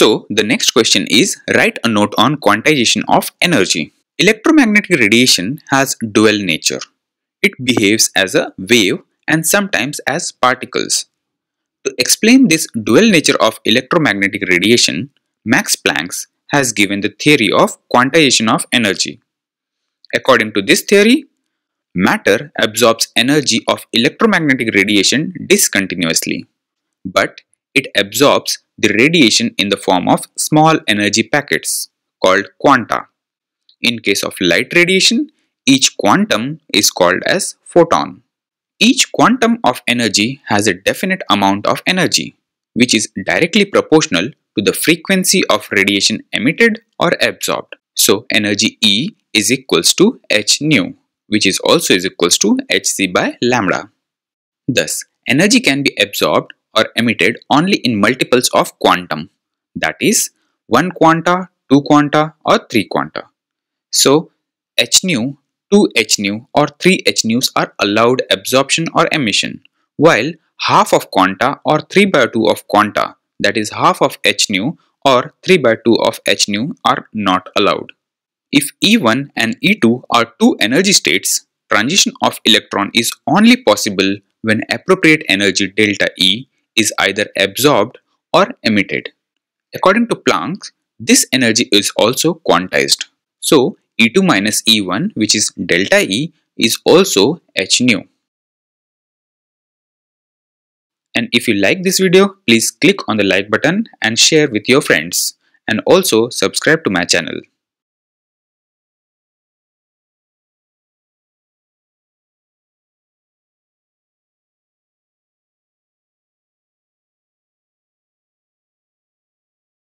So the next question is write a note on quantization of energy. Electromagnetic radiation has dual nature. It behaves as a wave and sometimes as particles. To explain this dual nature of electromagnetic radiation, Max Planck has given the theory of quantization of energy. According to this theory, matter absorbs energy of electromagnetic radiation discontinuously, but it absorbs the radiation in the form of small energy packets called quanta. In case of light radiation, each quantum is called as photon. Each quantum of energy has a definite amount of energy, which is directly proportional to the frequency of radiation emitted or absorbed. So energy E is equals to h nu, which is also is equals to hc by lambda. Thus, energy can be absorbed or emitted only in multiples of quantum, that is 1 quanta, 2 quanta or 3 quanta. So, h nu 2 h nu or 3 h nus are allowed absorption or emission, while half of quanta or 3 by 2 of quanta that is half of h nu or 3 by 2 of h nu are not allowed. If E1 and E2 are two energy states, transition of electron is only possible when appropriate energy delta E is either absorbed or emitted. According to Planck, this energy is also quantized. So, E2 minus E1 which is delta E is also h nu. And if you like this video, please click on the like button and share with your friends and also subscribe to my channel.